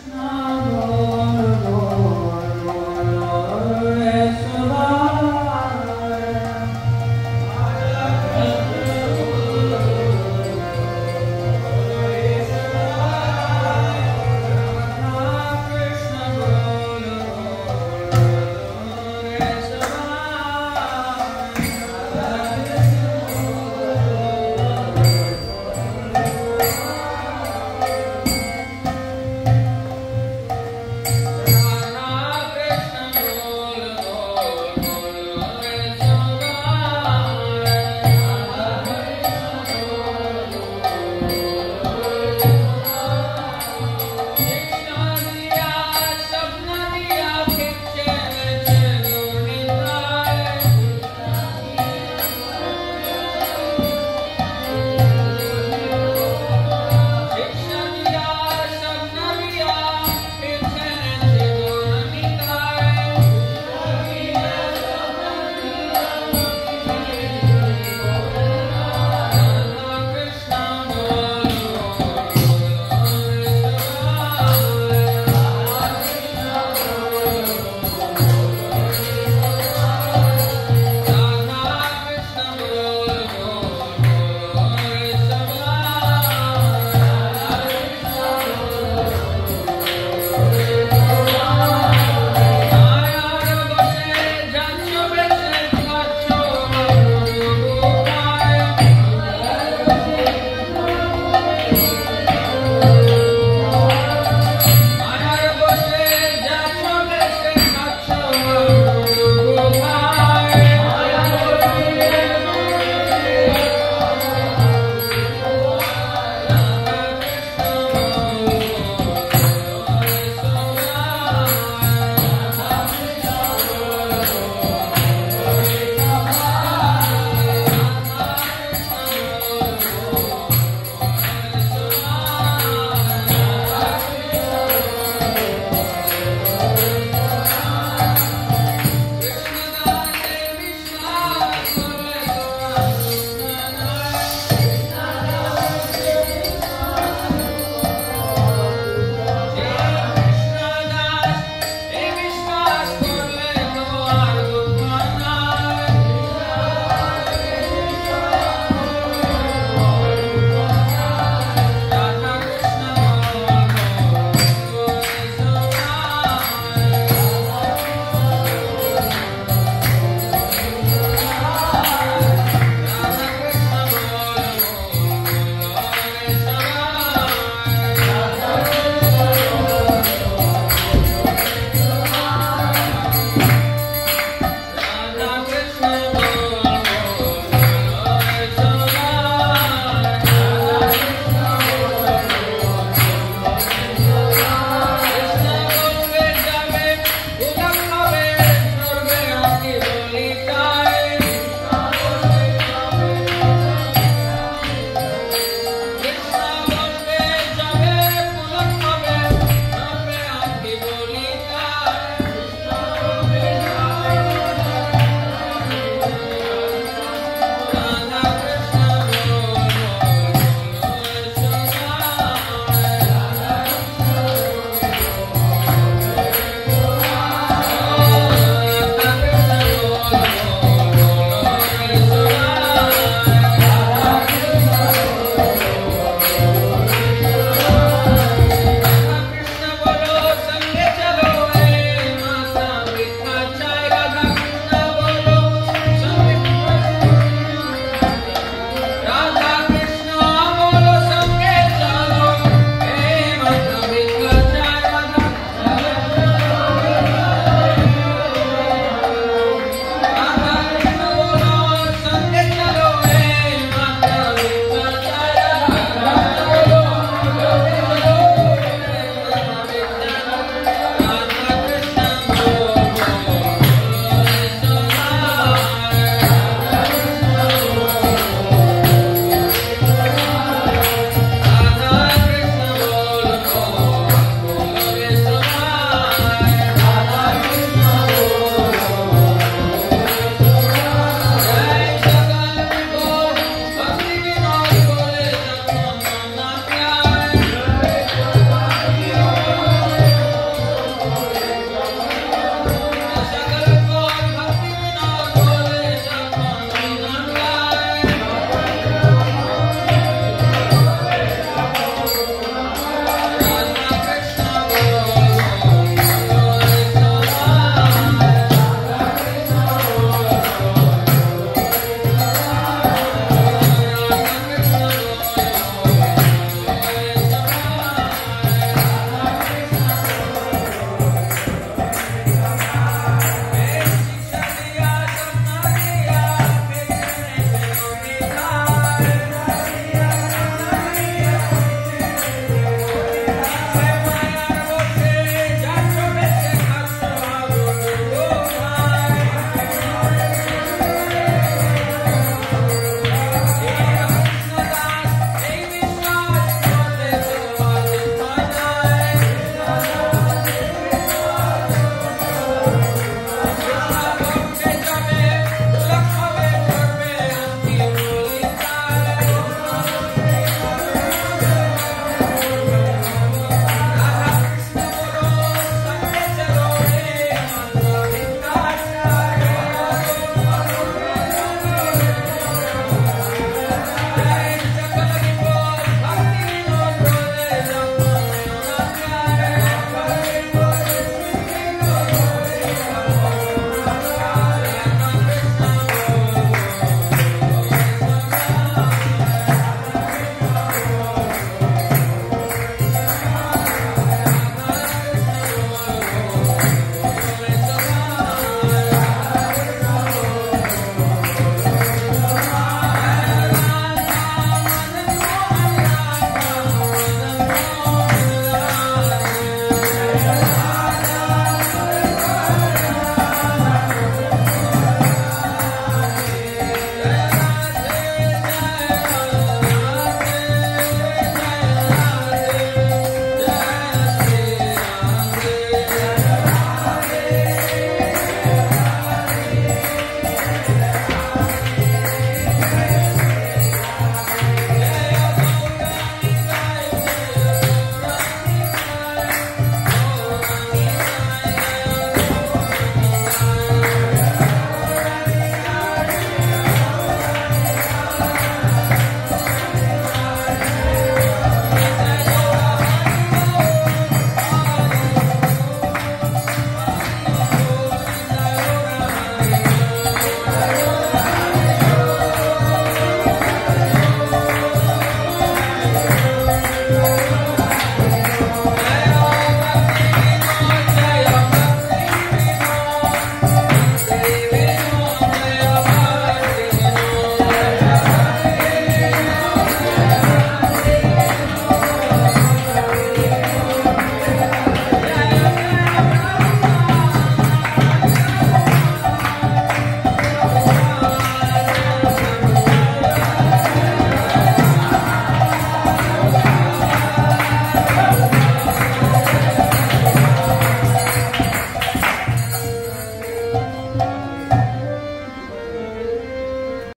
Krishna